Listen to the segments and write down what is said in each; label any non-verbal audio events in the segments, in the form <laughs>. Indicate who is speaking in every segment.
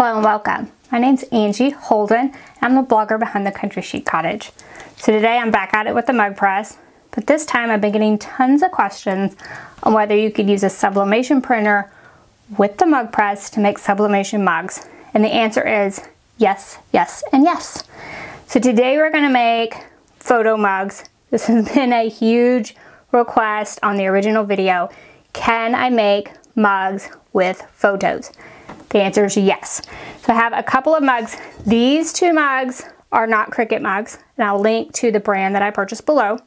Speaker 1: Hello and welcome. My name's Angie Holden. I'm the blogger behind the Country Chic Cottage. So today I'm back at it with the mug press, but this time I've been getting tons of questions on whether you could use a sublimation printer with the mug press to make sublimation mugs. And the answer is yes, yes, and yes. So today we're gonna make photo mugs. This has <laughs> been a huge request on the original video. Can I make mugs with photos? The answer is yes. So I have a couple of mugs. These two mugs are not Cricut mugs, and I'll link to the brand that I purchased below.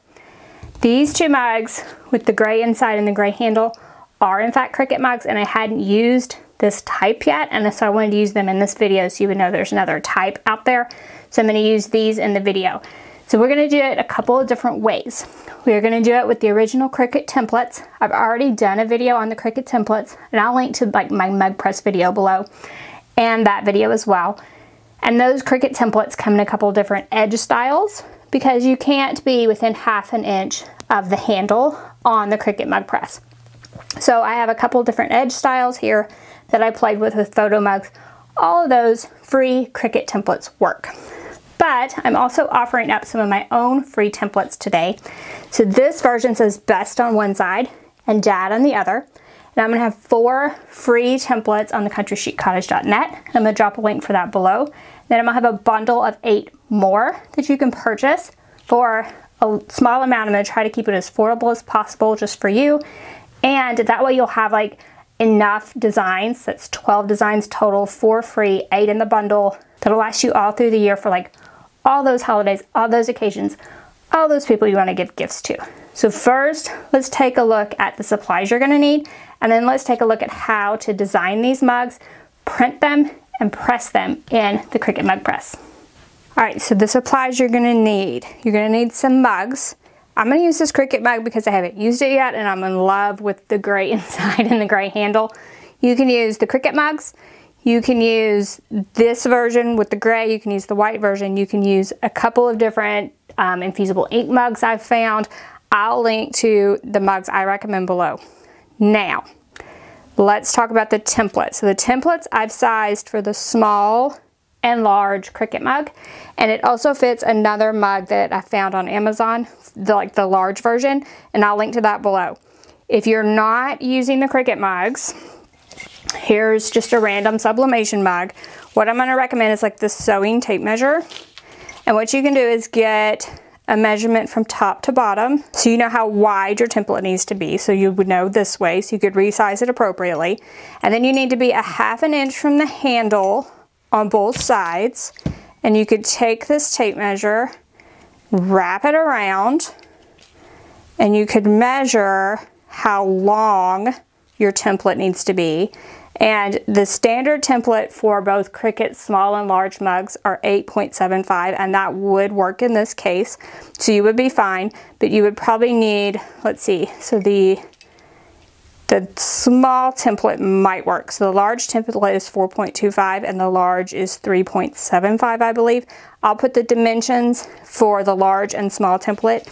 Speaker 1: These two mugs with the gray inside and the gray handle are in fact Cricut mugs, and I hadn't used this type yet, and so I wanted to use them in this video so you would know there's another type out there. So I'm gonna use these in the video. So we're gonna do it a couple of different ways. We're gonna do it with the original Cricut templates. I've already done a video on the Cricut templates and I'll link to like my mug press video below and that video as well. And those Cricut templates come in a couple different edge styles because you can't be within half an inch of the handle on the Cricut mug press. So I have a couple different edge styles here that I played with with photo mugs. All of those free Cricut templates work but I'm also offering up some of my own free templates today. So this version says best on one side and dad on the other. And I'm gonna have four free templates on the countrychiccottage.net. I'm gonna drop a link for that below. Then I'm gonna have a bundle of eight more that you can purchase for a small amount. I'm gonna try to keep it as affordable as possible just for you. And that way you'll have like enough designs, that's 12 designs total for free, eight in the bundle, that'll last you all through the year for like all those holidays, all those occasions, all those people you want to give gifts to. So first, let's take a look at the supplies you're going to need, and then let's take a look at how to design these mugs, print them, and press them in the Cricut Mug Press. All right, so the supplies you're gonna need. You're gonna need some mugs. I'm gonna use this Cricut mug because I haven't used it yet and I'm in love with the gray <laughs> inside and the gray handle. You can use the Cricut mugs. You can use this version with the gray, you can use the white version, you can use a couple of different um, infusible ink mugs I've found. I'll link to the mugs I recommend below. Now, let's talk about the template. So the templates I've sized for the small and large Cricut mug, and it also fits another mug that I found on Amazon, the, like the large version, and I'll link to that below. If you're not using the Cricut mugs, Here's just a random sublimation mug. What I'm gonna recommend is like the sewing tape measure. And what you can do is get a measurement from top to bottom so you know how wide your template needs to be so you would know this way so you could resize it appropriately and then you need to be a half an inch from the handle on both sides and you could take this tape measure wrap it around and you could measure how long your template needs to be and the standard template for both Cricut small and large mugs are 8.75 and that would work in this case. So you would be fine, but you would probably need, let's see, so the the small template might work. So the large template is 4.25 and the large is 3.75, I believe. I'll put the dimensions for the large and small template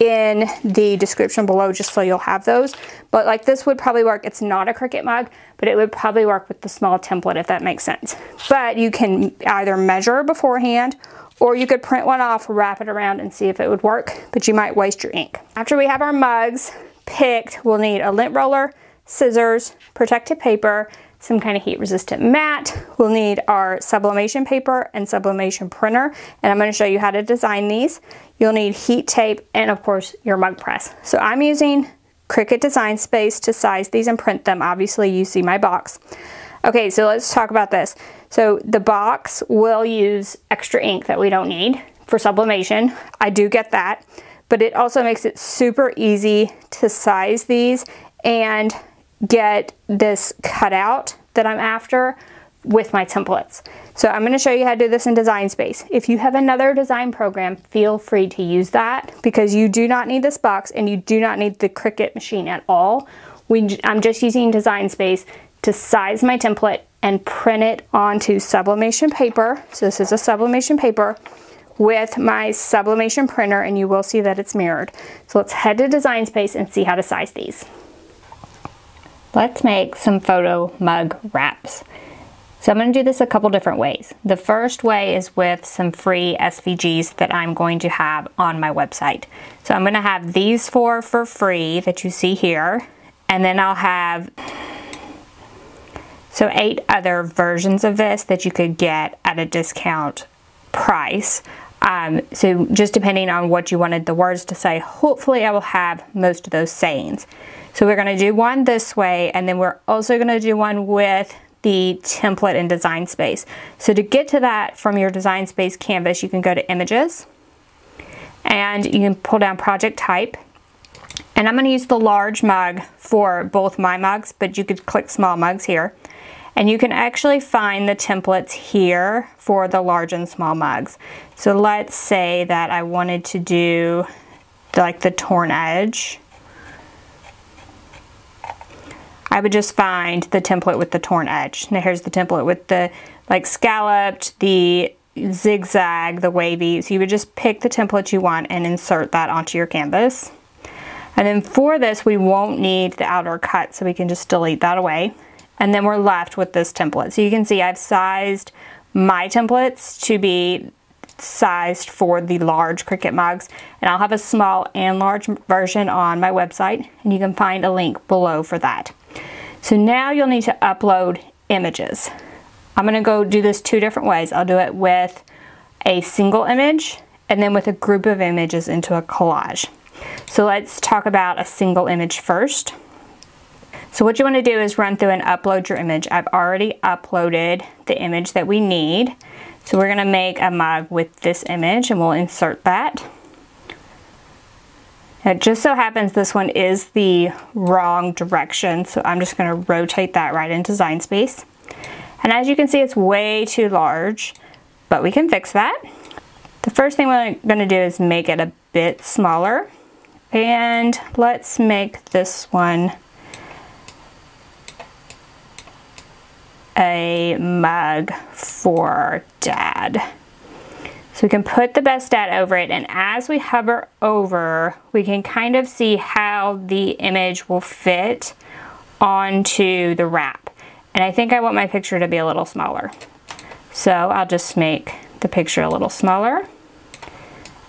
Speaker 1: in the description below just so you'll have those. But like this would probably work. It's not a Cricut mug, but it would probably work with the small template if that makes sense. But you can either measure beforehand or you could print one off, wrap it around and see if it would work, but you might waste your ink. After we have our mugs picked, we'll need a lint roller, scissors, protective paper, some kind of heat resistant mat. We'll need our sublimation paper and sublimation printer, and I'm gonna show you how to design these. You'll need heat tape and of course your mug press. So I'm using Cricut Design Space to size these and print them. Obviously you see my box. Okay, so let's talk about this. So the box will use extra ink that we don't need for sublimation. I do get that, but it also makes it super easy to size these and get this cutout that I'm after with my templates. So I'm gonna show you how to do this in Design Space. If you have another design program, feel free to use that because you do not need this box and you do not need the Cricut machine at all. We, I'm just using Design Space to size my template and print it onto sublimation paper. So this is a sublimation paper with my sublimation printer and you will see that it's mirrored. So let's head to Design Space and see how to size these. Let's make some photo mug wraps. So I'm going to do this a couple different ways. The first way is with some free SVGs that I'm going to have on my website. So I'm going to have these four for free that you see here. And then I'll have so eight other versions of this that you could get at a discount price. Um, so just depending on what you wanted the words to say, hopefully I will have most of those sayings. So we're going to do one this way and then we're also going to do one with the template in Design Space. So to get to that from your Design Space canvas, you can go to Images and you can pull down Project Type. And I'm going to use the large mug for both my mugs, but you could click small mugs here. And you can actually find the templates here for the large and small mugs. So let's say that I wanted to do like the torn edge. I would just find the template with the torn edge. Now here's the template with the like scalloped, the zigzag, the wavy. So you would just pick the template you want and insert that onto your canvas. And then for this, we won't need the outer cut, so we can just delete that away. And then we're left with this template. So you can see I've sized my templates to be sized for the large Cricut mugs and I'll have a small and large version on my website and you can find a link below for that. So now you'll need to upload images. I'm going to go do this two different ways. I'll do it with a single image and then with a group of images into a collage. So let's talk about a single image first. So what you want to do is run through and upload your image. I've already uploaded the image that we need. So we're going to make a mug with this image and we'll insert that. It just so happens this one is the wrong direction, so I'm just going to rotate that right into Design Space. And as you can see, it's way too large, but we can fix that. The first thing we're going to do is make it a bit smaller. And let's make this one a mug for dad. So we can put the best dad over it and as we hover over, we can kind of see how the image will fit onto the wrap. And I think I want my picture to be a little smaller. So I'll just make the picture a little smaller.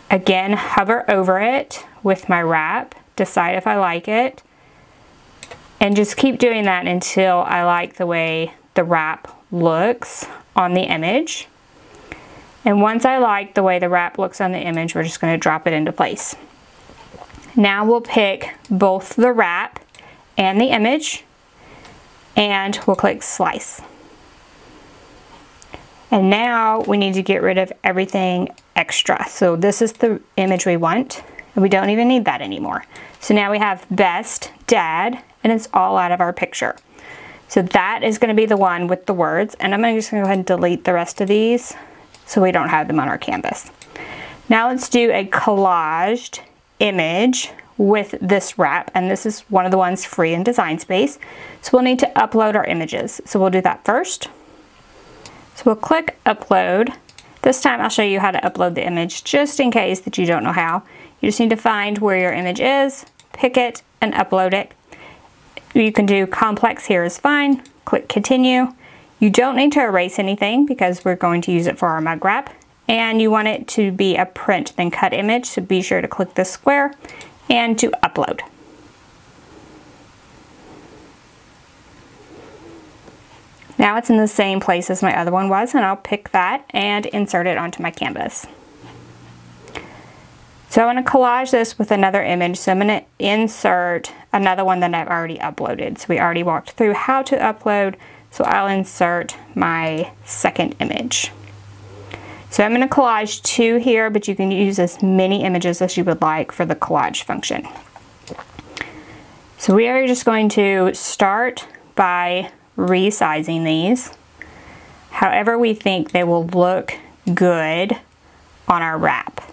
Speaker 1: Again, hover over it with my wrap, decide if I like it, and just keep doing that until I like the way the wrap looks on the image. And once I like the way the wrap looks on the image, we're just going to drop it into place. Now we'll pick both the wrap and the image and we'll click slice. And now we need to get rid of everything extra. So this is the image we want and we don't even need that anymore. So now we have best dad and it's all out of our picture. So that is going to be the one with the words and I'm just going to go ahead and delete the rest of these so we don't have them on our canvas. Now let's do a collaged image with this wrap and this is one of the ones free in Design Space. So we'll need to upload our images. So we'll do that first. So we'll click upload. This time I'll show you how to upload the image just in case that you don't know how. You just need to find where your image is, pick it, and upload it. You can do complex here is fine. Click continue. You don't need to erase anything because we're going to use it for our mug wrap. And you want it to be a print then cut image, so be sure to click the square and to upload. Now it's in the same place as my other one was and I'll pick that and insert it onto my canvas. So I want to collage this with another image so I'm going to insert another one that I've already uploaded. So we already walked through how to upload so I'll insert my second image. So I'm going to collage two here, but you can use as many images as you would like for the collage function. So we are just going to start by resizing these however we think they will look good on our wrap.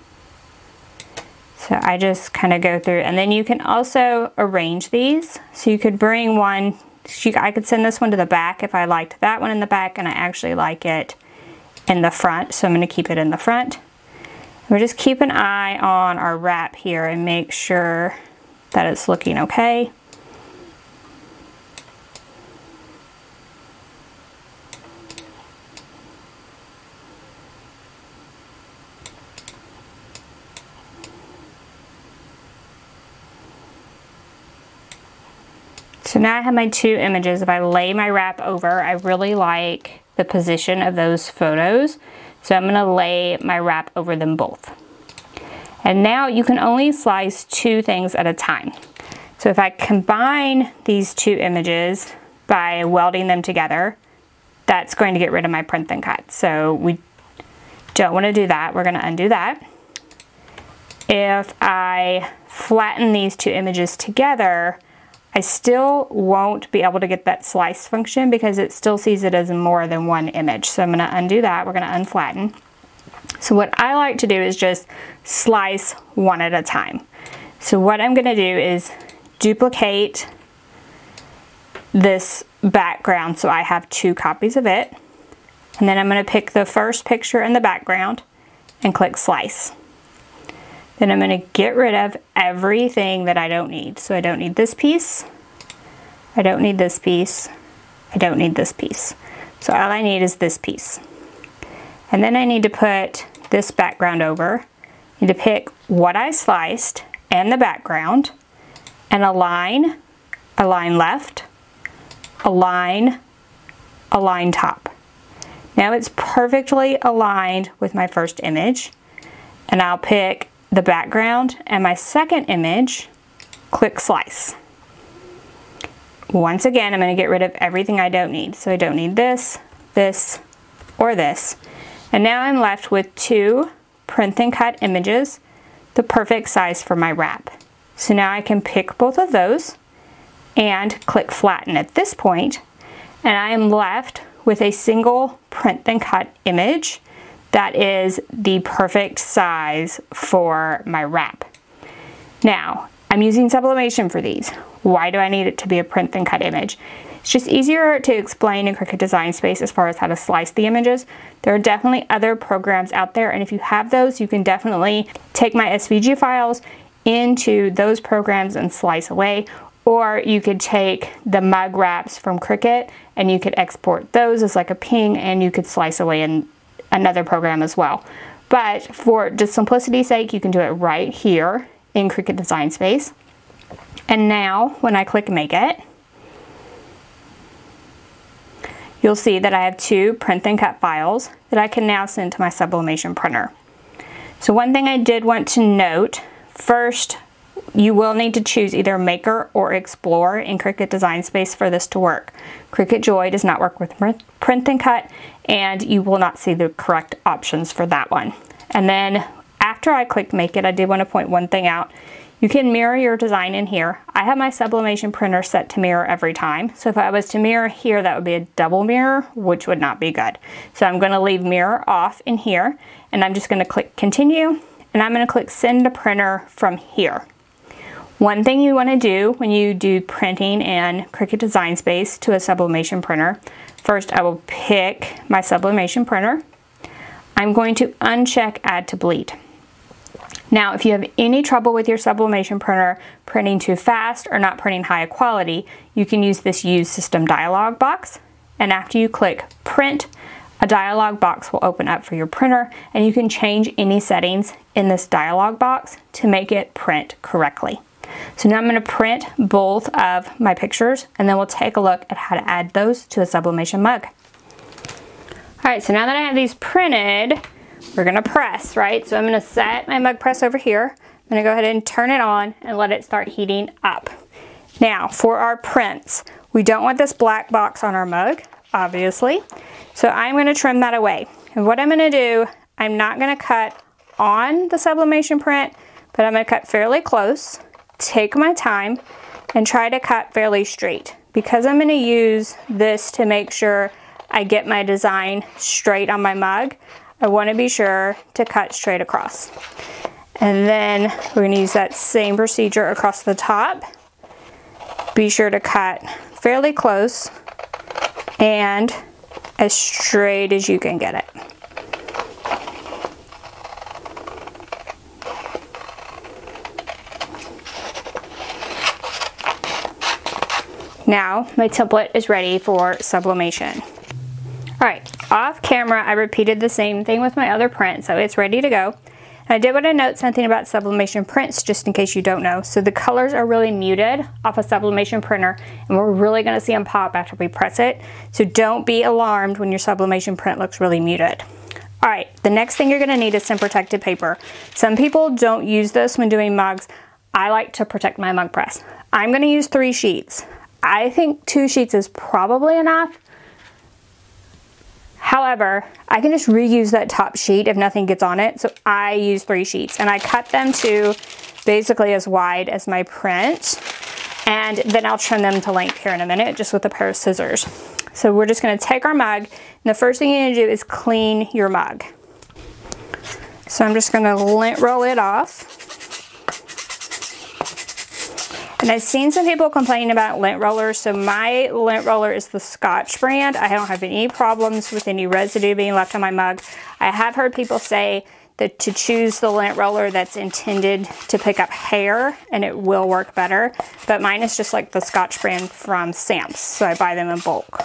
Speaker 1: So I just kind of go through and then you can also arrange these. So you could bring one I could send this one to the back if I liked that one in the back and I actually like it in the front. So I'm going to keep it in the front. We'll just keep an eye on our wrap here and make sure that it's looking okay. So now I have my two images. If I lay my wrap over, I really like the position of those photos. So I'm gonna lay my wrap over them both. And now you can only slice two things at a time. So if I combine these two images by welding them together, that's going to get rid of my print and cut. So we don't want to do that. We're going to undo that. If I flatten these two images together, I still won't be able to get that slice function because it still sees it as more than one image. So I'm going to undo that. We're going to unflatten. So what I like to do is just slice one at a time. So what I'm going to do is duplicate this background so I have two copies of it. And then I'm going to pick the first picture in the background and click slice. Then I'm going to get rid of everything that I don't need. So I don't need this piece. I don't need this piece. I don't need this piece. So all I need is this piece. And then I need to put this background over. I need to pick what I sliced and the background and align, align left, align, align top. Now it's perfectly aligned with my first image and I'll pick the background and my second image, click slice. Once again, I'm gonna get rid of everything I don't need. So I don't need this, this, or this. And now I'm left with two print and cut images, the perfect size for my wrap. So now I can pick both of those and click flatten at this point, and I am left with a single print and cut image that is the perfect size for my wrap. Now, I'm using sublimation for these. Why do I need it to be a print and cut image? It's just easier to explain in Cricut Design Space as far as how to slice the images. There are definitely other programs out there, and if you have those, you can definitely take my SVG files into those programs and slice away, or you could take the mug wraps from Cricut and you could export those as like a ping and you could slice away in another program as well. But for just simplicity's sake, you can do it right here in Cricut Design Space. And now when I click make it, you'll see that I have two print and cut files that I can now send to my sublimation printer. So one thing I did want to note, first you will need to choose either Maker or Explore in Cricut Design Space for this to work. Cricut Joy does not work with print and cut and you will not see the correct options for that one. And then after I click Make It, I did want to point one thing out. You can mirror your design in here. I have my sublimation printer set to mirror every time. So if I was to mirror here, that would be a double mirror, which would not be good. So I'm gonna leave mirror off in here and I'm just gonna click continue and I'm gonna click send to printer from here. One thing you want to do when you do printing in Cricut Design Space to a sublimation printer, first I will pick my sublimation printer. I'm going to uncheck add to bleed. Now, if you have any trouble with your sublimation printer printing too fast or not printing high quality, you can use this use system dialog box. And after you click print, a dialog box will open up for your printer and you can change any settings in this dialog box to make it print correctly. So now I'm going to print both of my pictures and then we'll take a look at how to add those to a sublimation mug. Alright, so now that I have these printed, we're going to press, right? So I'm going to set my mug press over here. I'm going to go ahead and turn it on and let it start heating up. Now, for our prints, we don't want this black box on our mug, obviously. So I'm going to trim that away. And what I'm going to do, I'm not going to cut on the sublimation print, but I'm going to cut fairly close take my time and try to cut fairly straight. Because I'm gonna use this to make sure I get my design straight on my mug, I wanna be sure to cut straight across. And then we're gonna use that same procedure across the top. Be sure to cut fairly close and as straight as you can get it. Now my template is ready for sublimation. All right, off camera, I repeated the same thing with my other print, so it's ready to go. And I did want to note something about sublimation prints just in case you don't know. So the colors are really muted off a sublimation printer and we're really going to see them pop after we press it. So don't be alarmed when your sublimation print looks really muted. All right, the next thing you're gonna need is some protected paper. Some people don't use this when doing mugs. I like to protect my mug press. I'm gonna use three sheets. I think two sheets is probably enough. However, I can just reuse that top sheet if nothing gets on it. So I use three sheets and I cut them to basically as wide as my print. And then I'll trim them to length here in a minute just with a pair of scissors. So we're just gonna take our mug and the first thing you need to do is clean your mug. So I'm just gonna lint roll it off. And I've seen some people complaining about lint rollers. So my lint roller is the Scotch brand. I don't have any problems with any residue being left on my mug. I have heard people say that to choose the lint roller that's intended to pick up hair and it will work better. But mine is just like the Scotch brand from Sam's. So I buy them in bulk.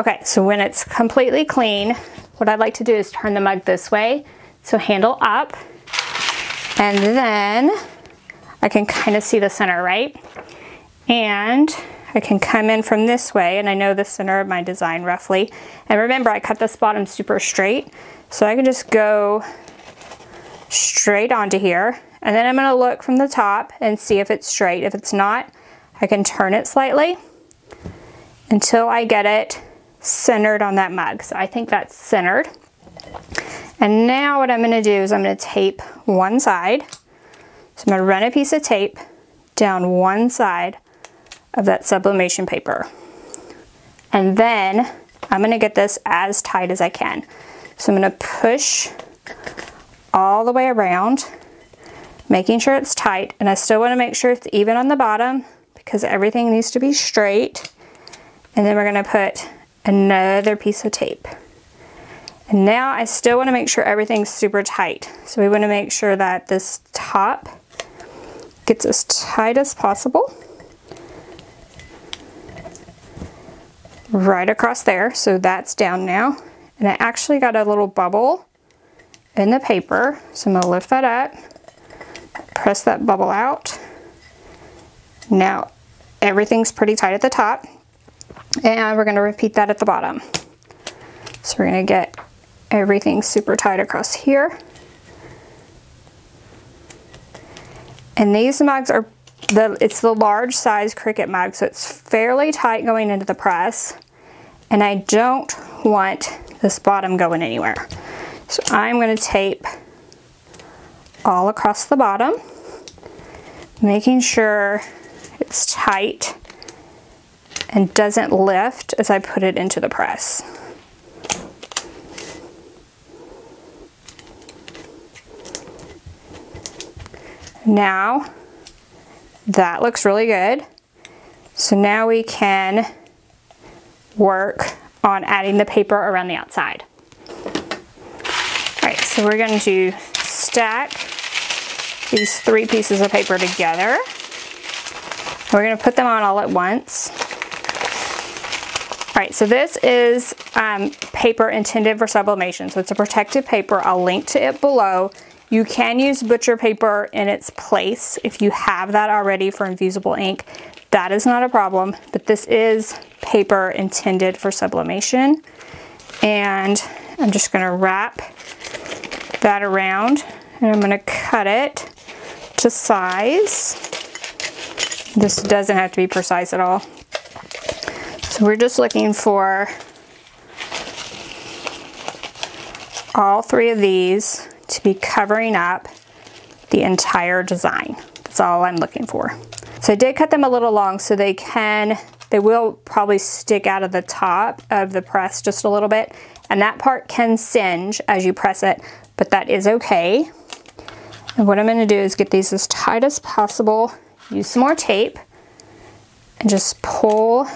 Speaker 1: Okay, so when it's completely clean, what I'd like to do is turn the mug this way. So handle up. And then I can kind of see the center, right? And I can come in from this way and I know the center of my design roughly. And remember, I cut this bottom super straight. So I can just go straight onto here. And then I'm gonna look from the top and see if it's straight. If it's not, I can turn it slightly until I get it centered on that mug. So I think that's centered. And now what I'm gonna do is I'm gonna tape one side. So I'm gonna run a piece of tape down one side of that sublimation paper. And then I'm gonna get this as tight as I can. So I'm gonna push all the way around, making sure it's tight. And I still wanna make sure it's even on the bottom because everything needs to be straight. And then we're gonna put another piece of tape. And now I still wanna make sure everything's super tight. So we wanna make sure that this top gets as tight as possible. Right across there, so that's down now. And I actually got a little bubble in the paper, so I'm gonna lift that up, press that bubble out. Now, everything's pretty tight at the top, and we're gonna repeat that at the bottom. So we're gonna get everything super tight across here. And these mugs are, the it's the large size Cricut mug, so it's fairly tight going into the press. And I don't want this bottom going anywhere. So I'm gonna tape all across the bottom, making sure it's tight and doesn't lift as I put it into the press. Now, that looks really good. So now we can work on adding the paper around the outside. All right, so we're going to stack these three pieces of paper together. We're going to put them on all at once. All right, so this is um, paper intended for sublimation. So it's a protected paper. I'll link to it below. You can use butcher paper in its place if you have that already for infusible ink. That is not a problem, but this is paper intended for sublimation. And I'm just gonna wrap that around and I'm gonna cut it to size. This doesn't have to be precise at all. So we're just looking for all three of these to be covering up the entire design. That's all I'm looking for. So I did cut them a little long so they can, they will probably stick out of the top of the press just a little bit. And that part can singe as you press it, but that is okay. And what I'm gonna do is get these as tight as possible, use some more tape, and just pull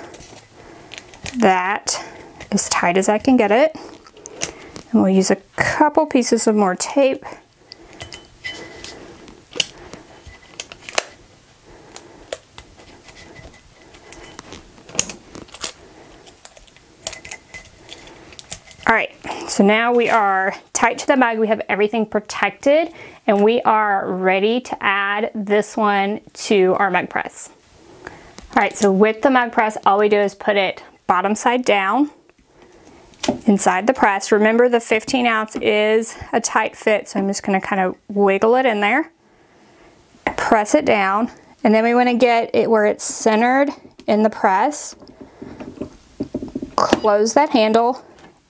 Speaker 1: that as tight as I can get it. And we'll use a couple pieces of more tape. All right, So now we are tight to the mug. We have everything protected and we are ready to add this one to our mug press. All right, so with the mug press, all we do is put it bottom side down inside the press. Remember the 15 ounce is a tight fit, so I'm just gonna kind of wiggle it in there, press it down, and then we wanna get it where it's centered in the press, close that handle,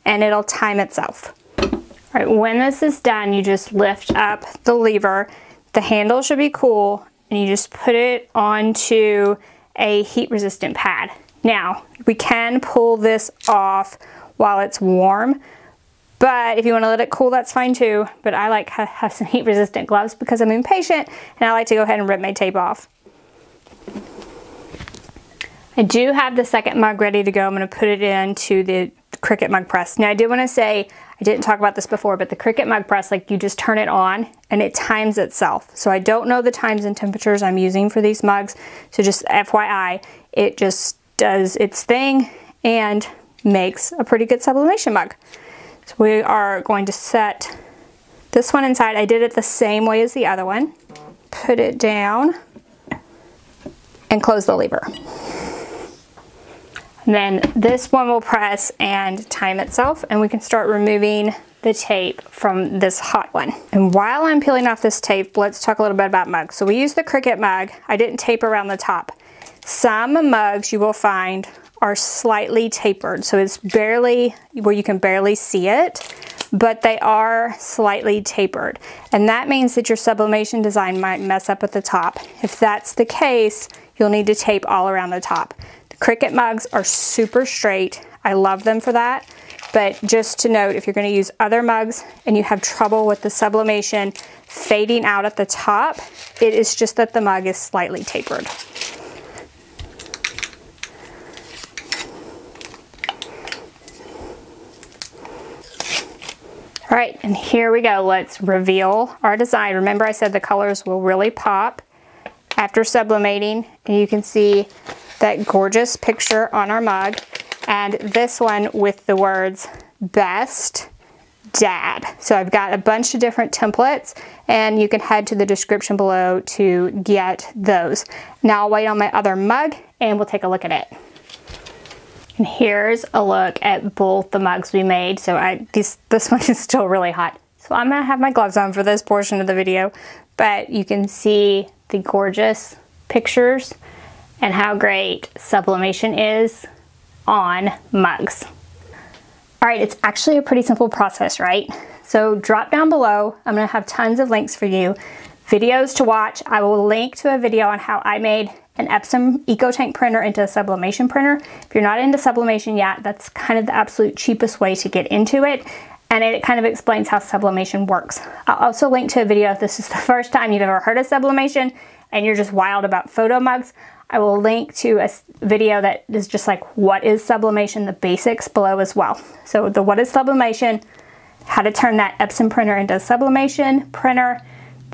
Speaker 1: and it'll time itself. All right, when this is done, you just lift up the lever. The handle should be cool, and you just put it onto a heat resistant pad. Now, we can pull this off while it's warm. But if you want to let it cool, that's fine too. But I like to have some <laughs> heat resistant gloves because I'm impatient and I like to go ahead and rip my tape off. I do have the second mug ready to go. I'm going to put it into the Cricut mug press. Now I did want to say, I didn't talk about this before, but the Cricut mug press, like you just turn it on and it times itself. So I don't know the times and temperatures I'm using for these mugs. So just FYI, it just does its thing and makes a pretty good sublimation mug. So we are going to set this one inside. I did it the same way as the other one. Put it down and close the lever. And then this one will press and time itself and we can start removing the tape from this hot one. And while I'm peeling off this tape, let's talk a little bit about mugs. So we use the Cricut mug. I didn't tape around the top. Some mugs you will find are slightly tapered. So it's barely, where you can barely see it, but they are slightly tapered. And that means that your sublimation design might mess up at the top. If that's the case, you'll need to tape all around the top. The Cricut mugs are super straight. I love them for that. But just to note, if you're gonna use other mugs and you have trouble with the sublimation fading out at the top, it is just that the mug is slightly tapered. All right, and here we go. Let's reveal our design. Remember I said the colors will really pop after sublimating, and you can see that gorgeous picture on our mug, and this one with the words best dad. So I've got a bunch of different templates and you can head to the description below to get those. Now I'll wait on my other mug and we'll take a look at it. And here's a look at both the mugs we made. So I this, this <laughs> one is still really hot. So I'm gonna have my gloves on for this portion of the video, but you can see the gorgeous pictures and how great sublimation is on mugs. All right, it's actually a pretty simple process, right? So drop down below. I'm gonna have tons of links for you. Videos to watch. I will link to a video on how I made an Epson EcoTank printer into a sublimation printer. If you're not into sublimation yet, that's kind of the absolute cheapest way to get into it. And it kind of explains how sublimation works. I'll also link to a video if this is the <laughs> first time you've ever heard of sublimation and you're just wild about photo mugs. I will link to a video that is just like what is sublimation, the basics below as well. So the what is sublimation, how to turn that Epson printer into a sublimation printer,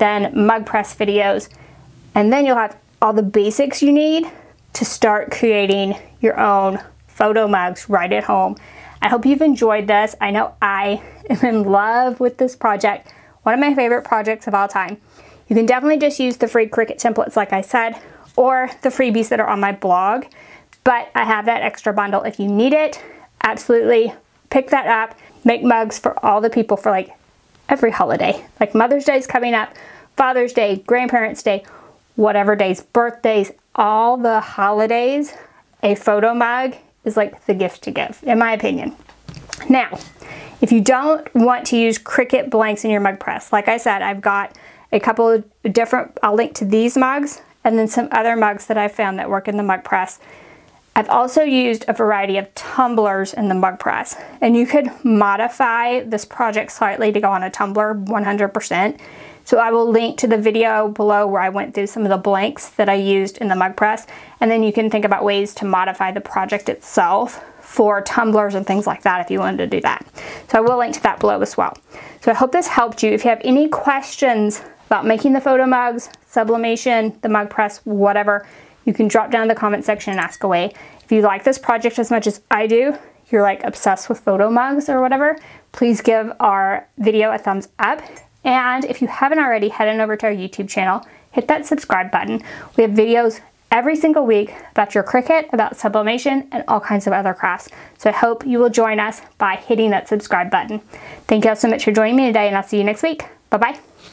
Speaker 1: then mug press videos, and then you'll have all the basics you need to start creating your own photo mugs right at home. I hope you've enjoyed this. I know I am in love with this project. One of my favorite projects of all time. You can definitely just use the free Cricut templates like I said, or the freebies that are on my blog. But I have that extra bundle if you need it. Absolutely pick that up. Make mugs for all the people for like every holiday. Like Mother's Day is coming up, Father's Day, Grandparents' Day, whatever days, birthdays, all the holidays, a photo mug is like the gift to give, in my opinion. Now, if you don't want to use Cricut blanks in your mug press, like I said, I've got a couple of different, I'll link to these mugs and then some other mugs that I found that work in the mug press. I've also used a variety of tumblers in the mug press and you could modify this project slightly to go on a tumbler 100% so I will link to the video below where I went through some of the blanks that I used in the mug press. And then you can think about ways to modify the project itself for tumblers and things like that if you wanted to do that. So I will link to that below as well. So I hope this helped you. If you have any questions about making the photo mugs, sublimation, the mug press, whatever, you can drop down in the comment section and ask away. If you like this project as much as I do, you're like obsessed with photo mugs or whatever, please give our video a thumbs up. And if you haven't already, head on over to our YouTube channel, hit that subscribe button. We have videos every single week about your Cricut, about sublimation, and all kinds of other crafts. So I hope you will join us by hitting that subscribe button. Thank you all so much for joining me today, and I'll see you next week. Bye-bye.